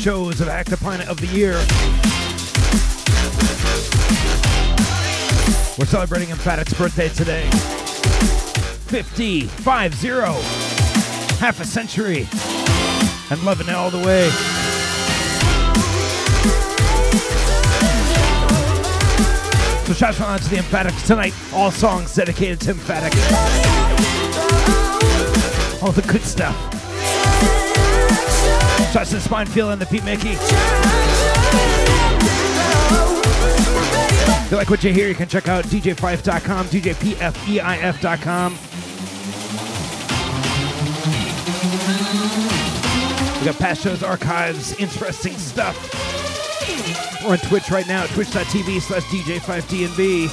The shows of Hack the Planet of the year. We're celebrating Empfatic's birthday today. 50, 5 0, half a century, and loving it all the way. So shouts out to the Empfatics tonight. All songs dedicated to Empfatic. All the good stuff. To the Spine Feel and the Pete Mickey. If you like what you hear, you can check out djfife.com, djpfeif.com. We got past shows, archives, interesting stuff. We're on Twitch right now, twitch.tv slash DJPfeifDNB.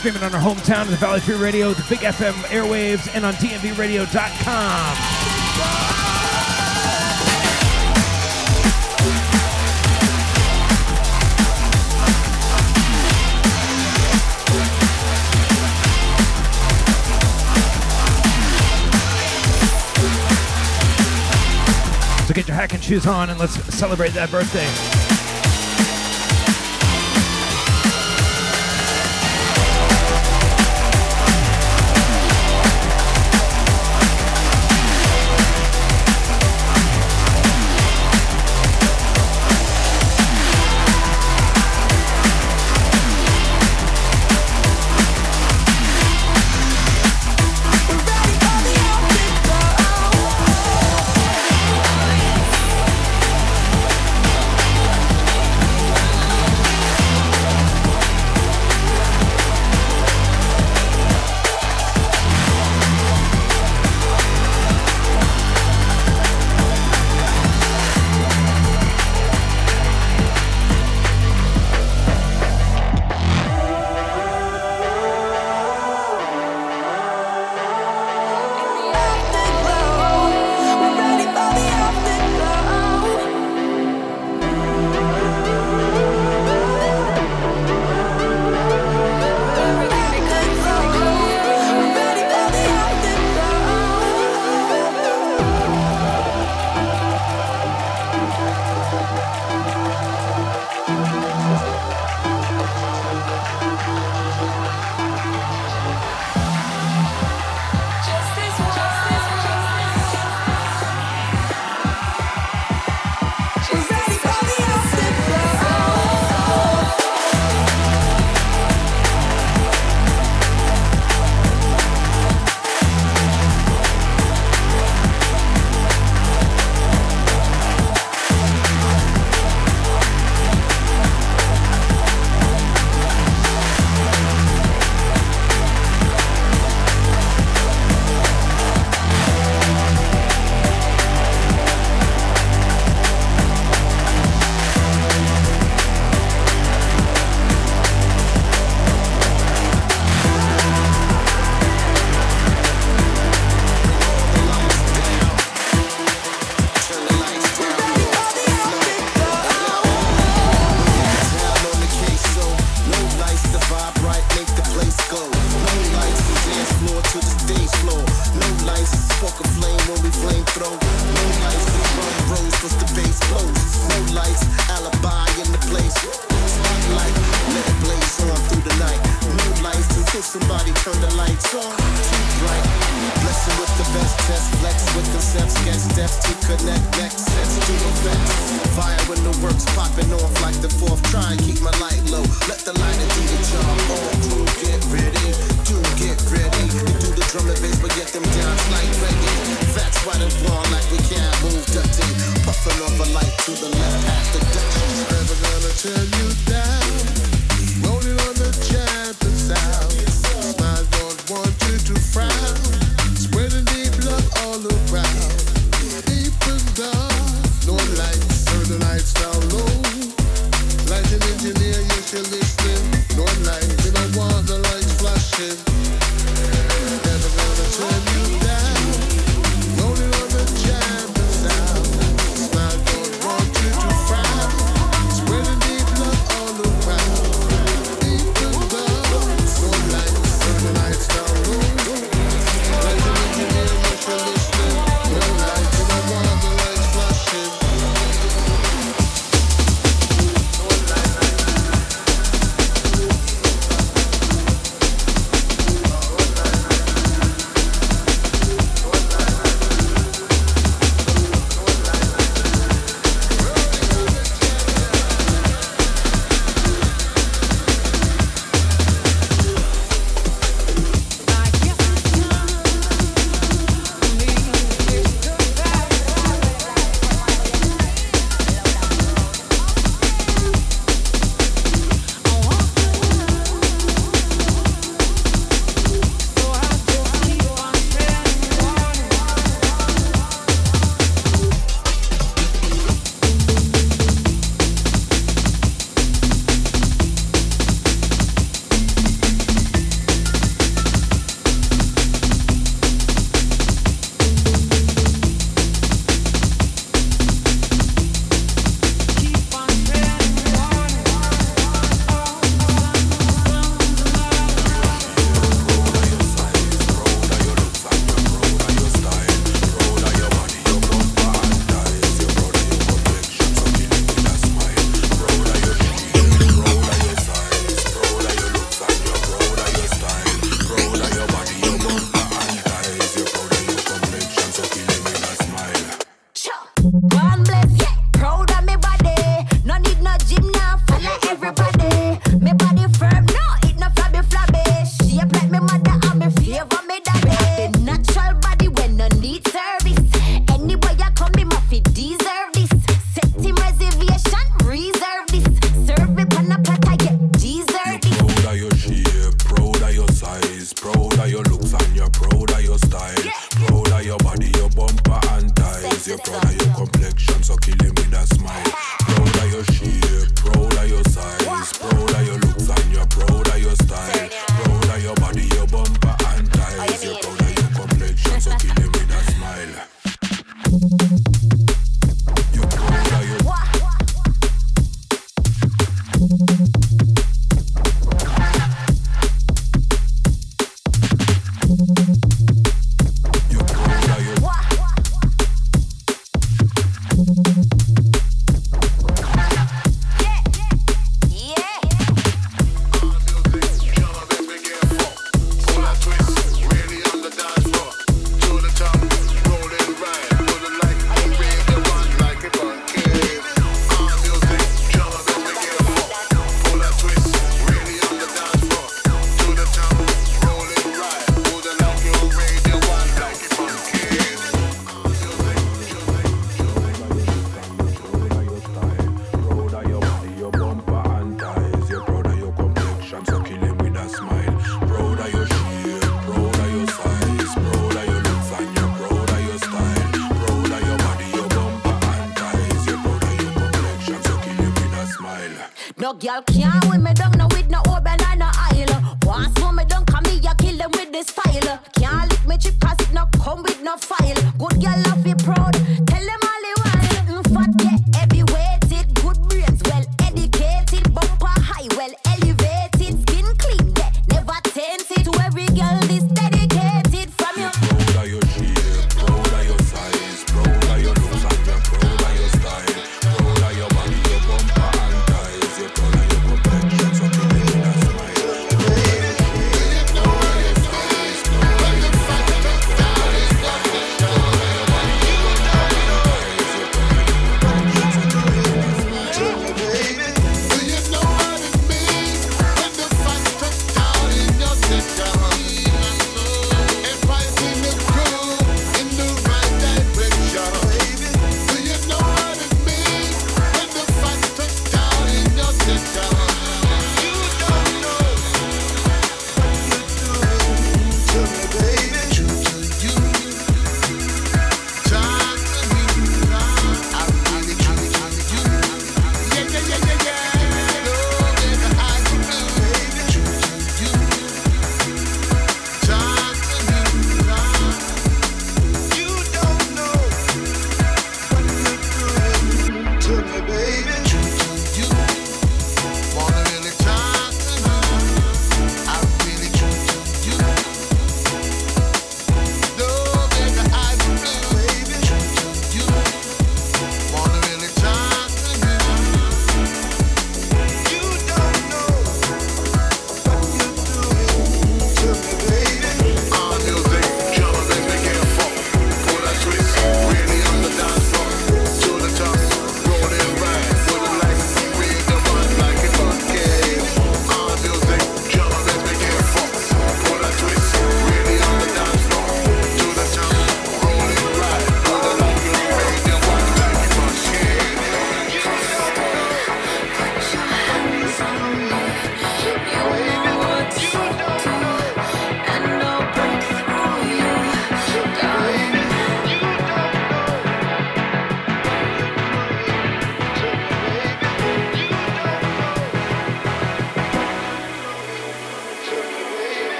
Streaming on our hometown, the Valley Free Radio, the Big FM airwaves, and on DNBRadio.com. So get your hacking shoes on and let's celebrate that birthday.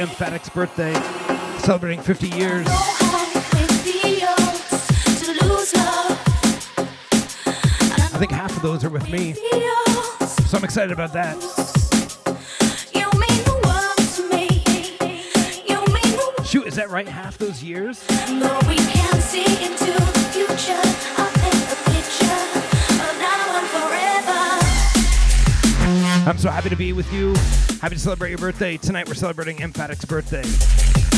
Empfatic's birthday, celebrating 50 years. I think half of those are with me, so I'm excited about that. Celebrate your birthday. Tonight we're celebrating Empfatic's birthday.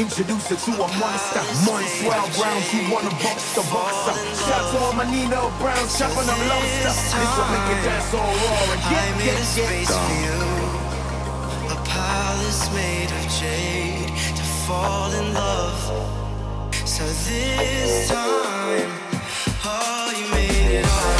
Introduce her to a monster. Montreal Browns, you wanna box the boxer. Shout to all my Nino Browns, chopping them lobster. This will make it dance all raw and get, get, get. A palace made of jade to fall in love. So this time, oh, you made it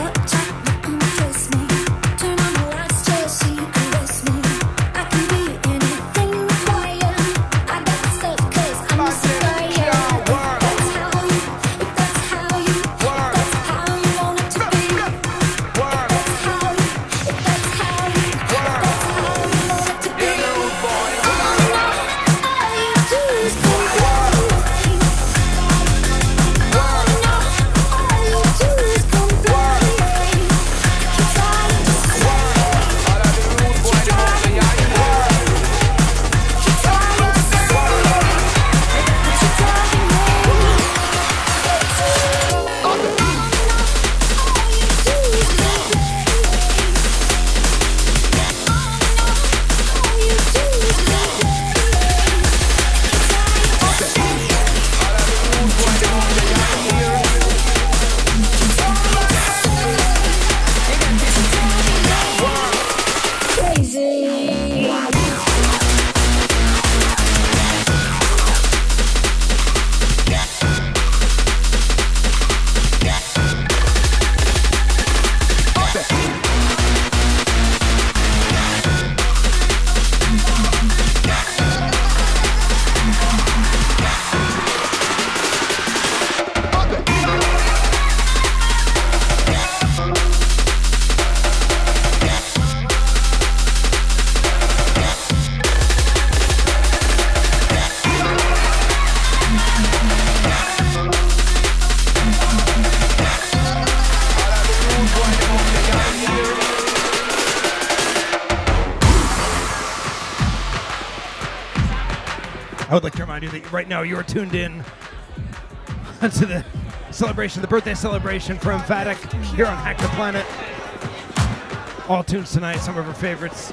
up right now you are tuned in to the celebration, the birthday celebration for Empfatic here on Hack the Planet. All tunes tonight, some of her favorites.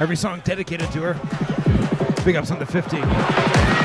Every song dedicated to her. Big ups on the 50.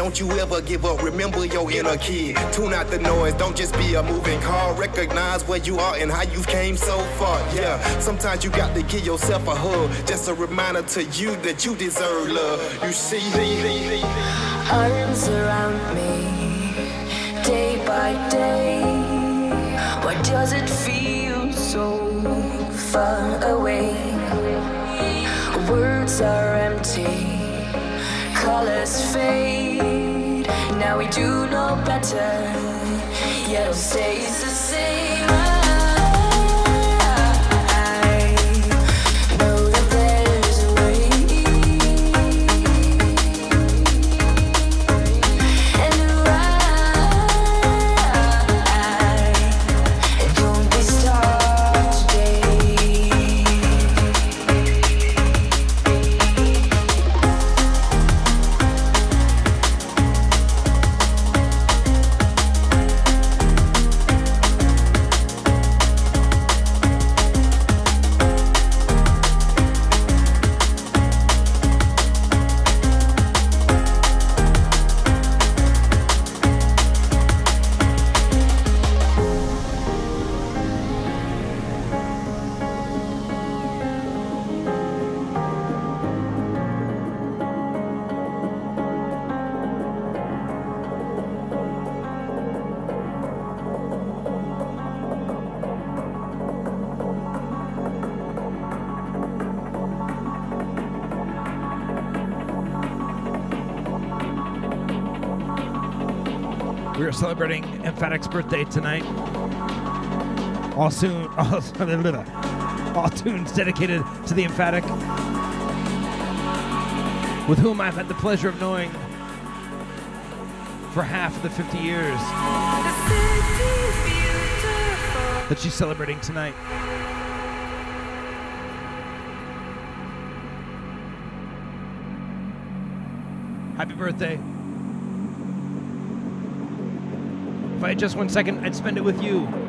don't you ever give up. Remember your inner kid. Tune out the noise. Don't just be a moving car. Recognize where you are and how you came so far. Yeah. Sometimes you got to give yourself a hug. Just a reminder to you that you deserve love. You see. Arms around me, day by day. Why does it feel so far away? Words are empty colors fade now we do know better. Yet it stays the same. Paddock's birthday tonight. All soon, all, all tunes dedicated to the Empfatic, with whom I've had the pleasure of knowing for half of the 50 years that she's celebrating tonight. Happy birthday. if I had just one second, I'd spend it with you.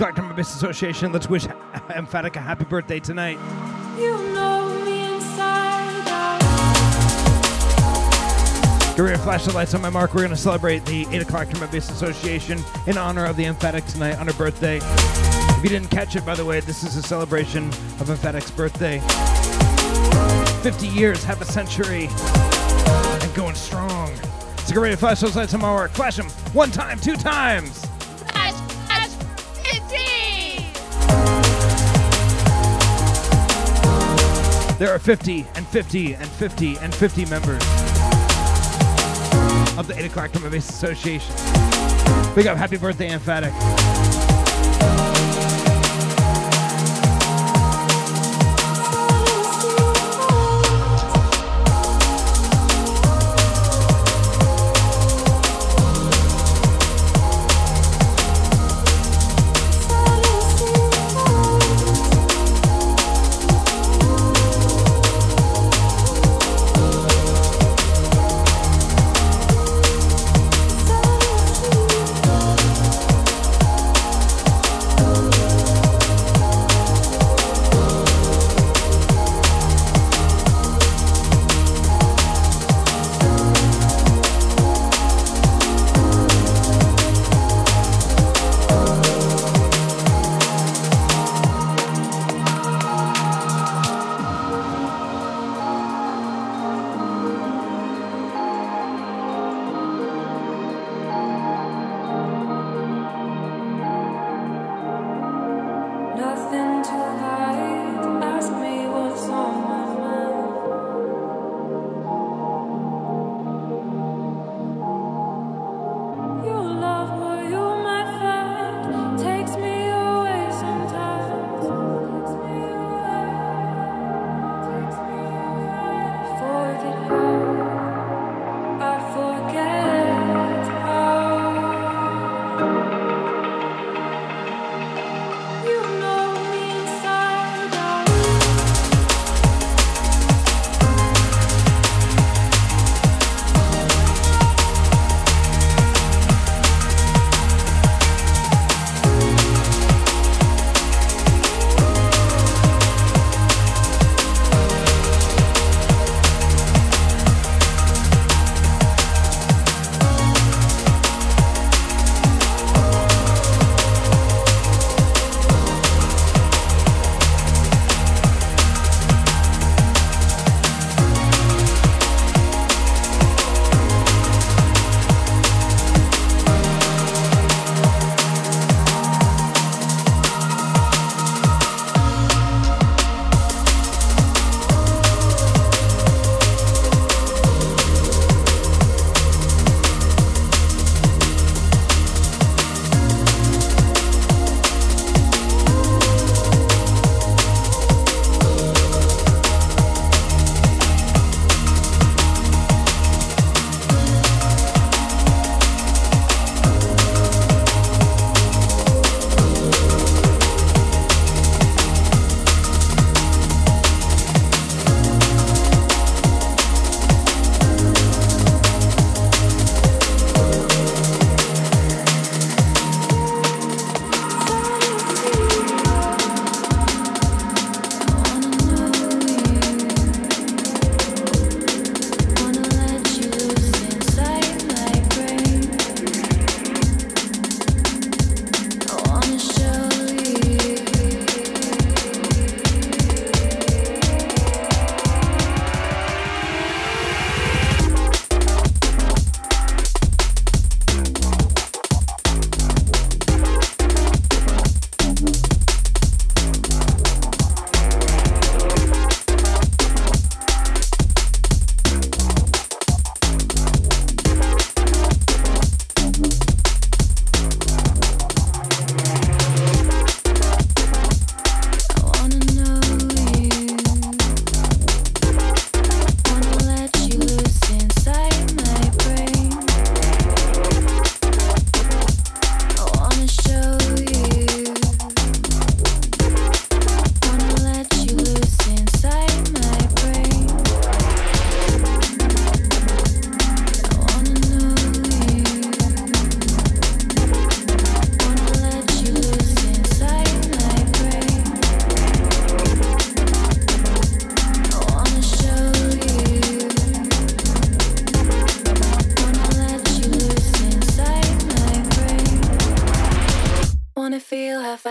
How. 8 o'clock Drummer Association. Let's wish Empfatic a happy birthday tonight. You know me inside out. Get ready to flash the lights on my mark. We're going to celebrate the 8 o'clock Bass Association in honor of the Empfatic tonight on her birthday. If you didn't catch it, by the way, this is a celebration of Empfatic's birthday. 50 years, half a century, and going strong. So get ready to flash those lights on my mark. Flash them one time, two times. There are 50 and 50 and 50 and 50 members of the 8 o'clock Drum and Bass Association. Big up, happy birthday, Empfatic.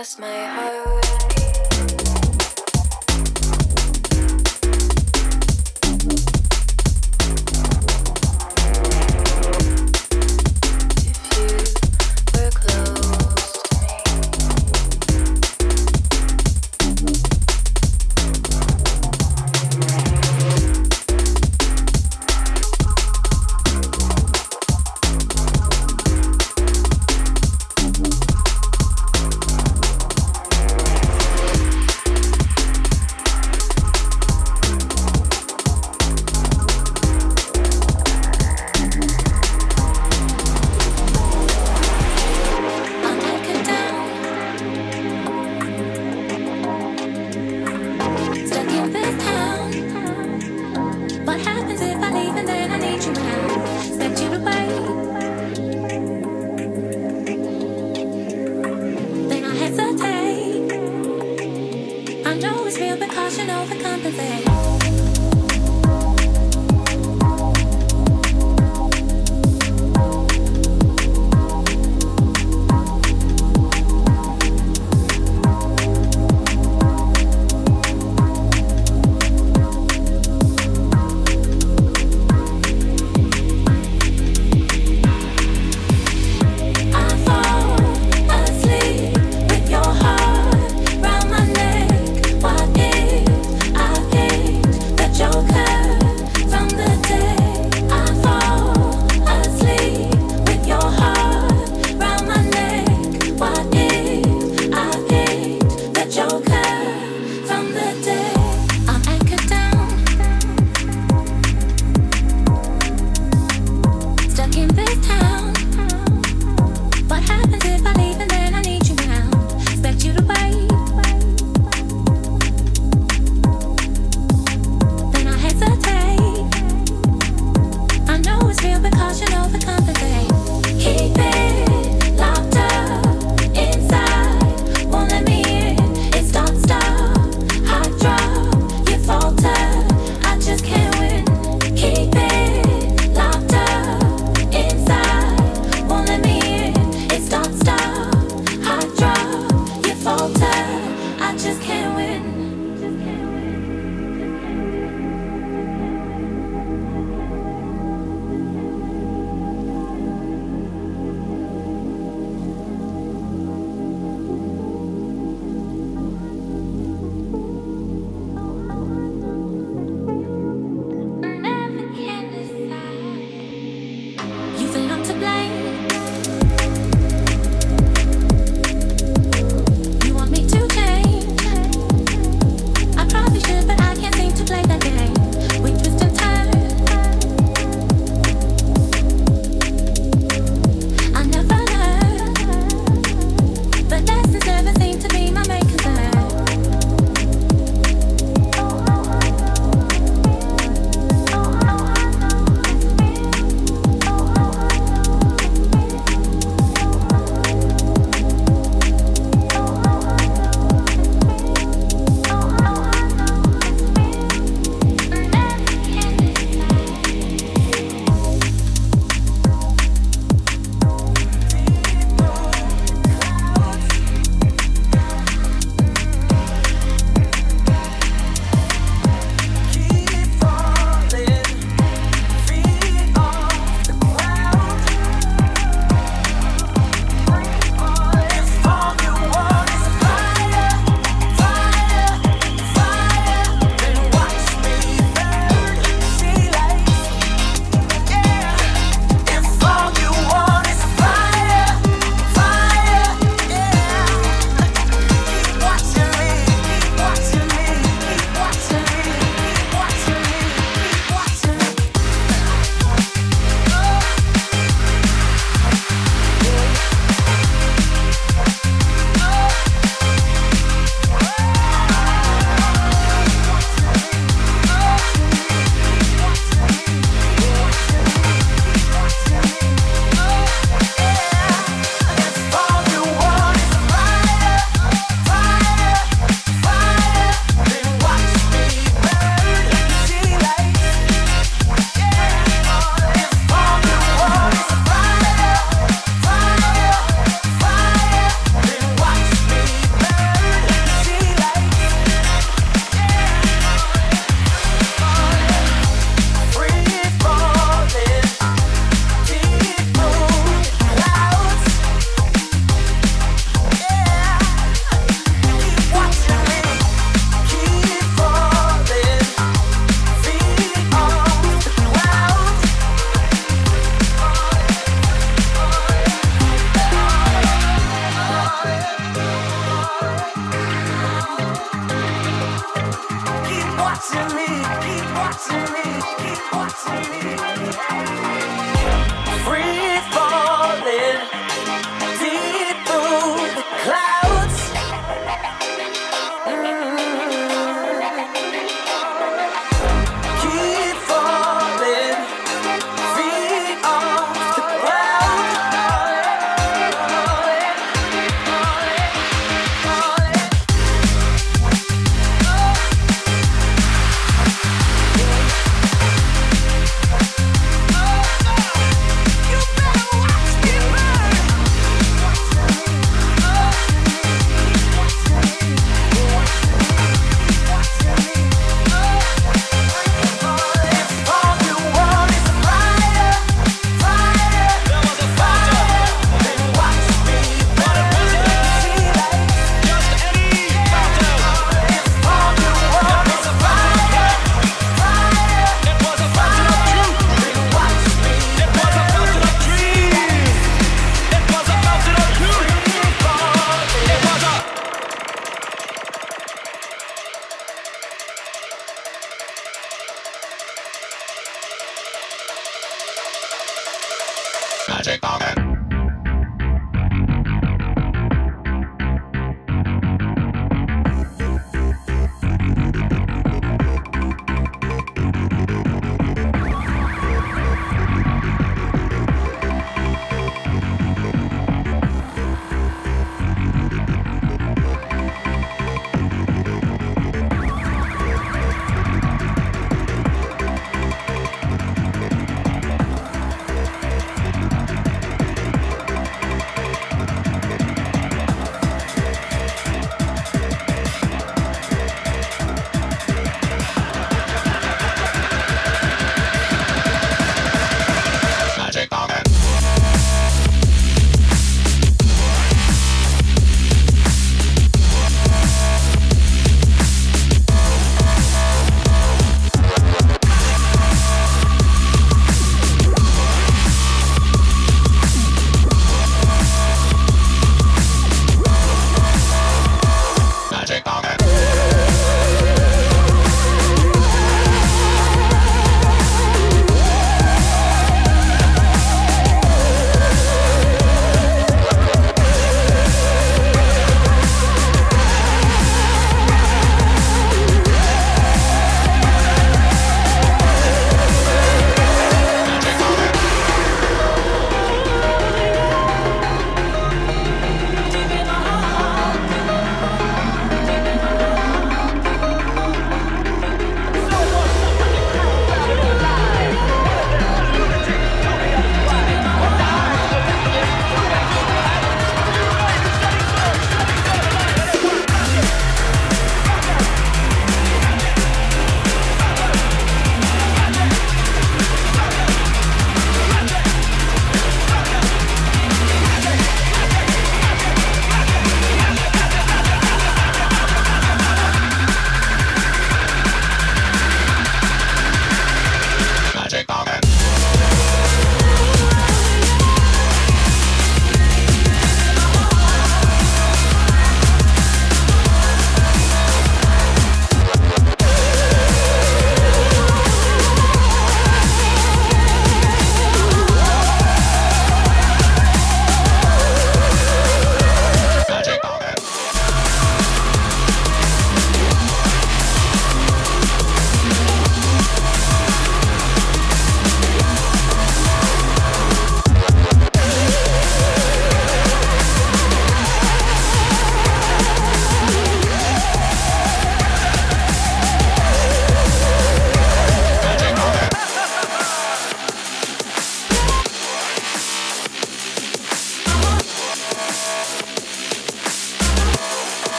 Fast my heart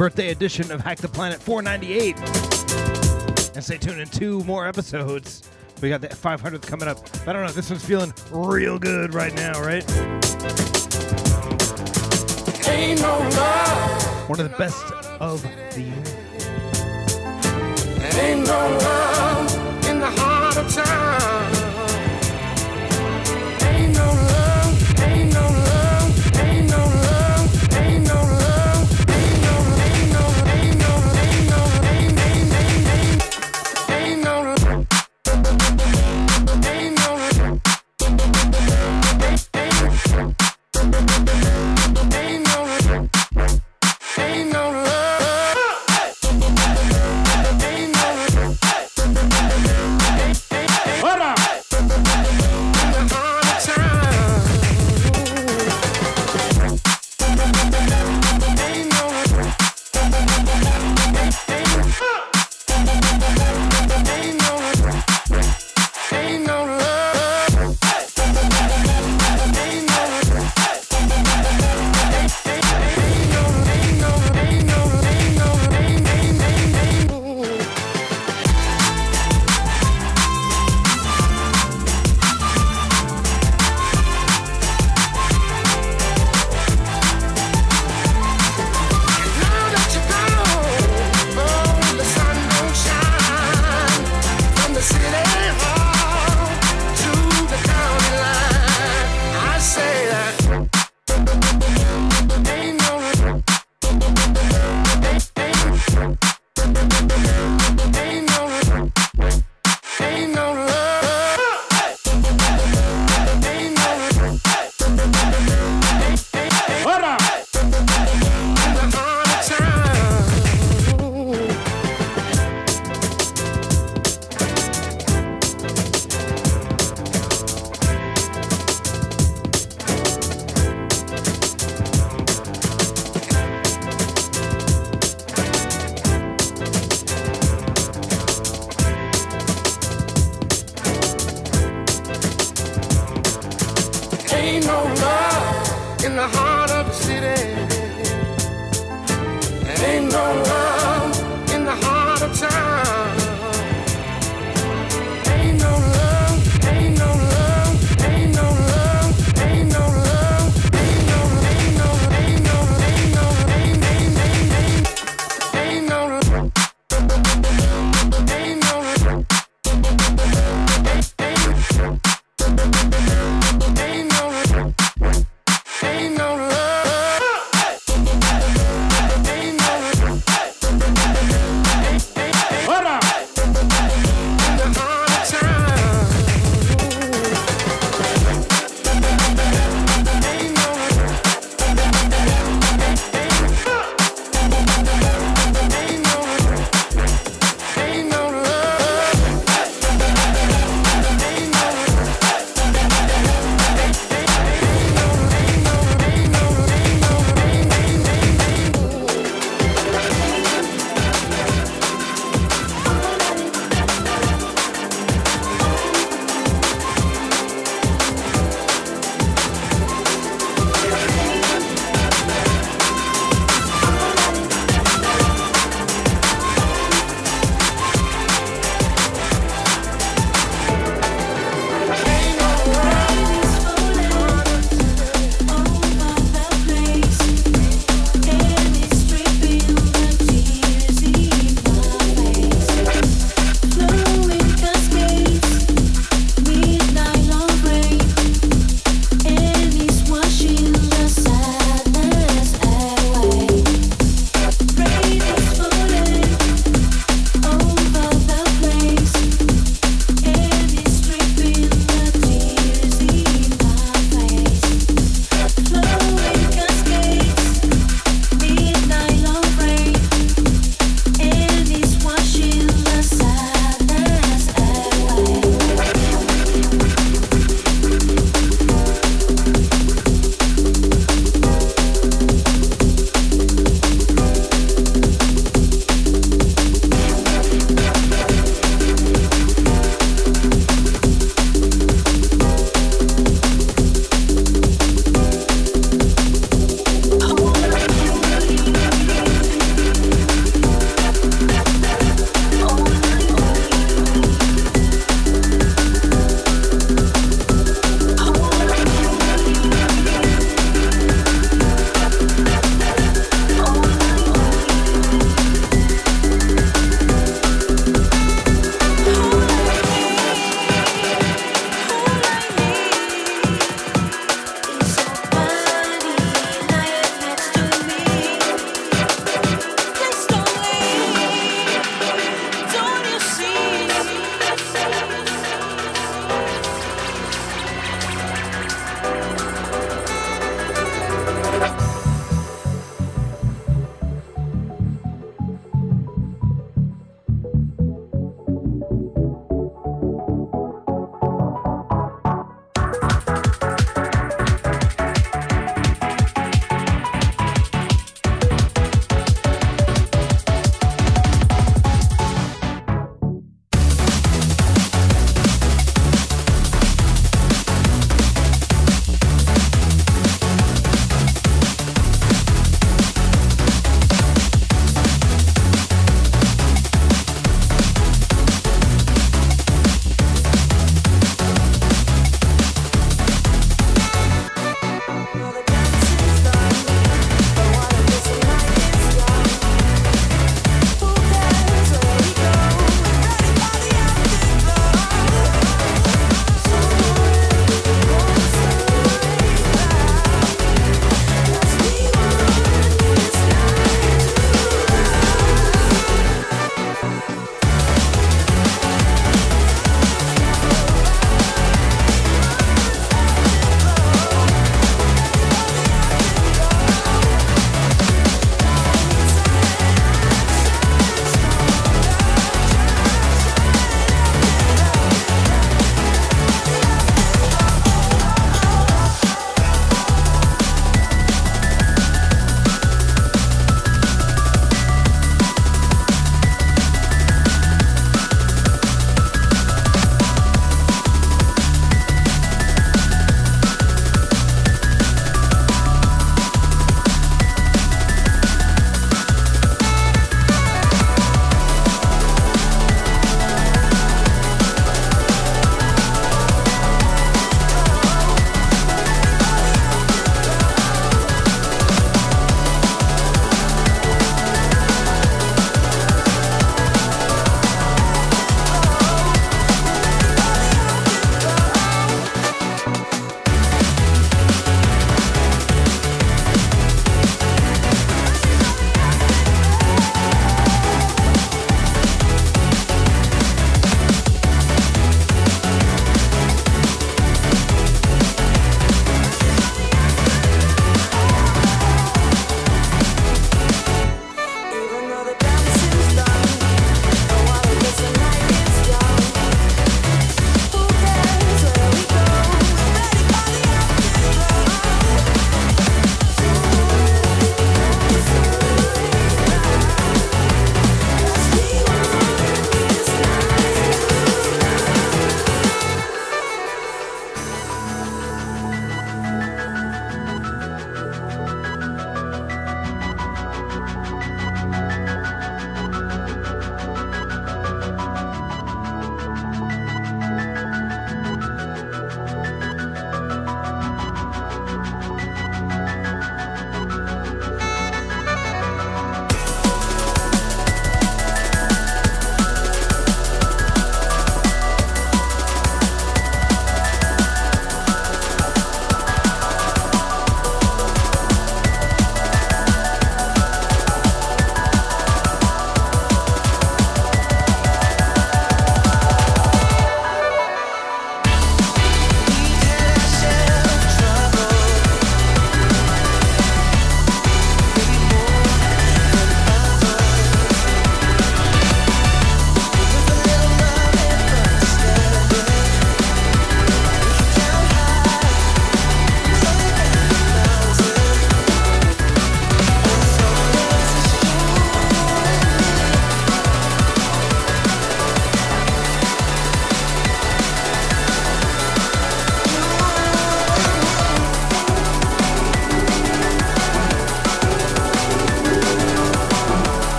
birthday edition of Hack the Planet 498. And stay tuned in two more episodes. We got the 500th coming up. I don't know. This one's feeling real good right now, right? Ain't no love, One of the best of the year. ain't no love in the heart of town.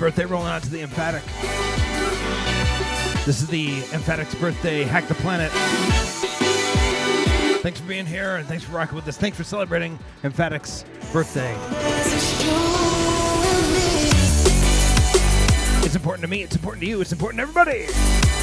birthday rolling out to the Empfatic. This is the Empfatic's birthday, Hack the Planet. Thanks for being here and thanks for rocking with us. Thanks for celebrating Empfatic's birthday. It's important to me, it's important to you, it's important to everybody.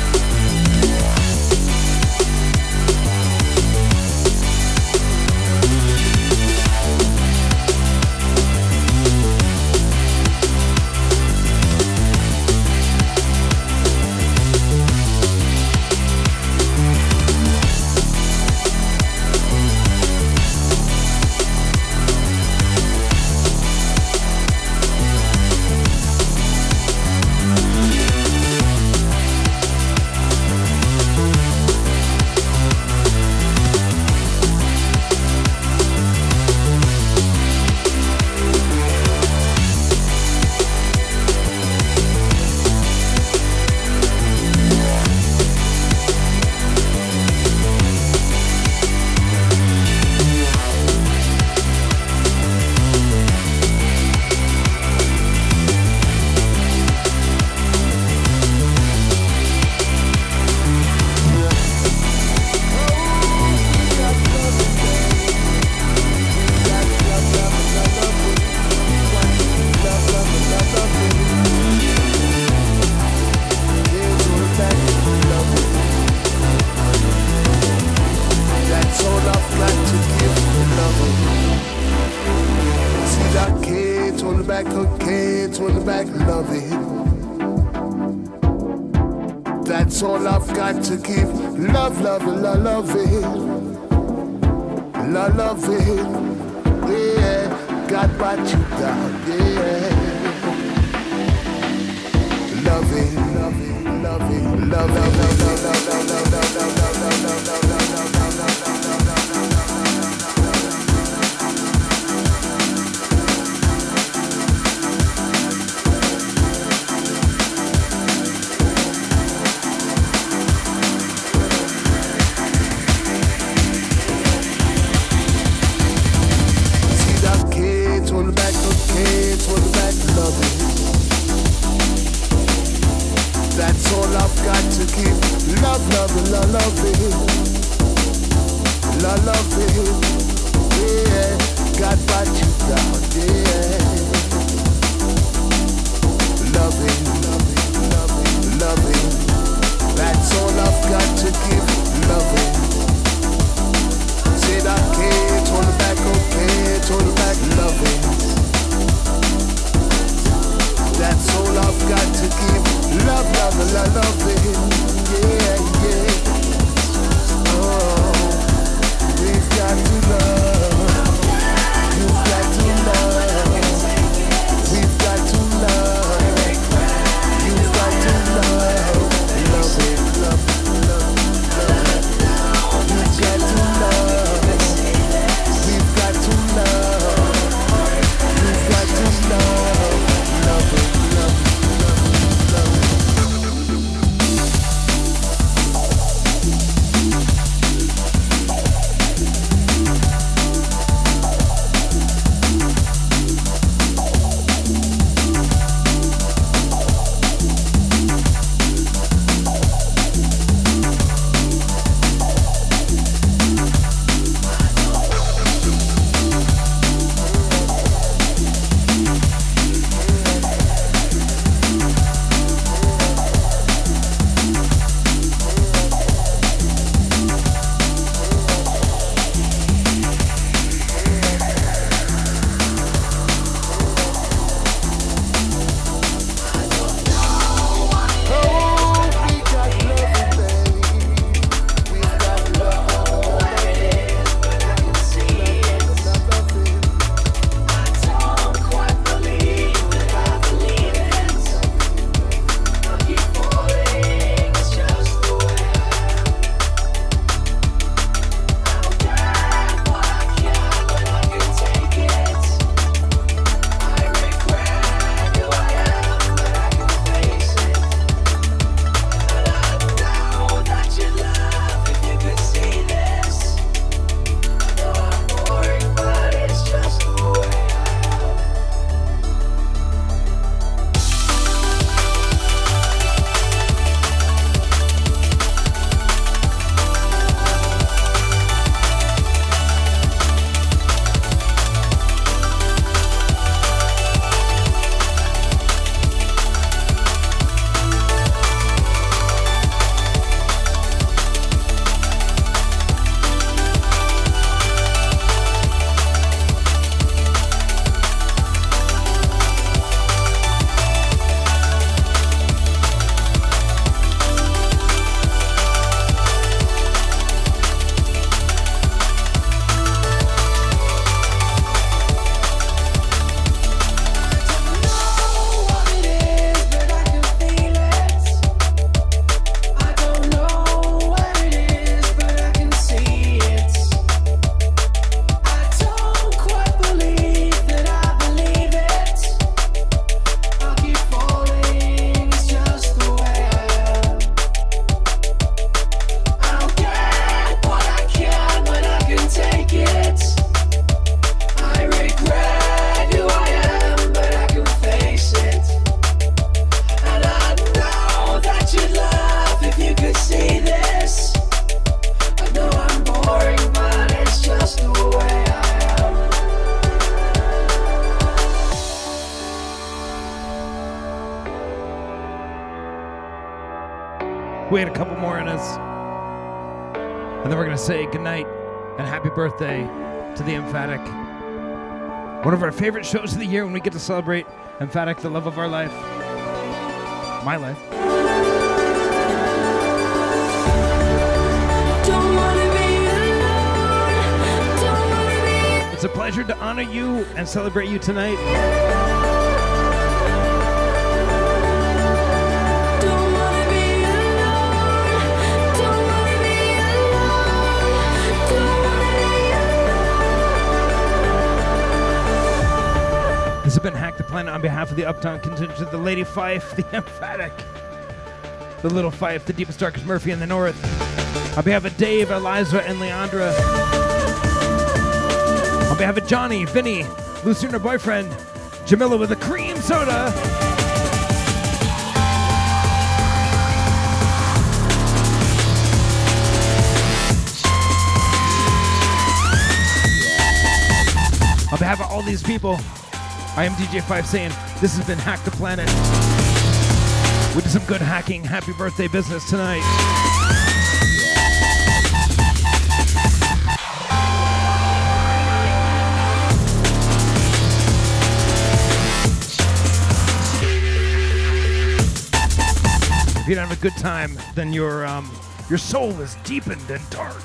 Favorite shows of the year when we get to celebrate Empfatic, the love of our life. My life. It's a pleasure to honor you and celebrate you tonight. On behalf of the Uptown contingent, the Lady Pfeif, the Empfatic, the Little Pfeif, the Deepest Darkest Murphy in the North. On behalf of Dave, Eliza, and Leandra. On behalf of Johnny, Vinny, Lucy and her boyfriend, Jamila with a cream soda. On behalf of all these people, I am DJ Pfeif saying this has been Hack the Planet. We did some good hacking. Happy birthday business tonight. If you don't have a good time, then your um, your soul is deepened and dark.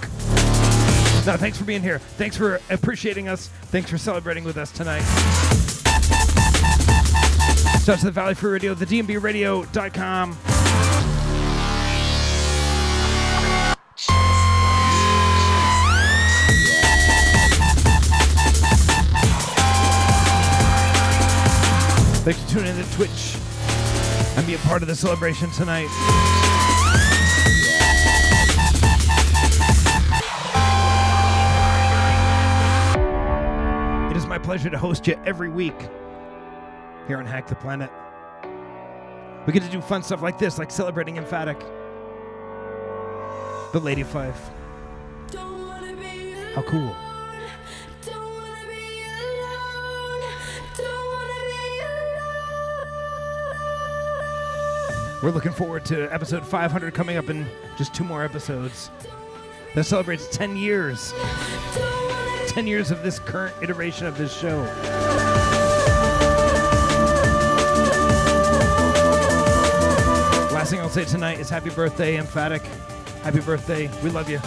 No, thanks for being here. Thanks for appreciating us. Thanks for celebrating with us tonight. Shout out to the Valley Free Radio, the DNBRadio.com. Thanks for tuning in to Twitch and be a part of the celebration tonight. It is my pleasure to host you every week here on Hack the Planet. We get to do fun stuff like this, like celebrating Empfatic. The Lady Pfeif. How cool. We're looking forward to episode 500 coming up in just two more episodes. That celebrates 10 years. 10 years of this current iteration of this show. Thing I'll say tonight is happy birthday, Empfatic. Happy birthday. We love you.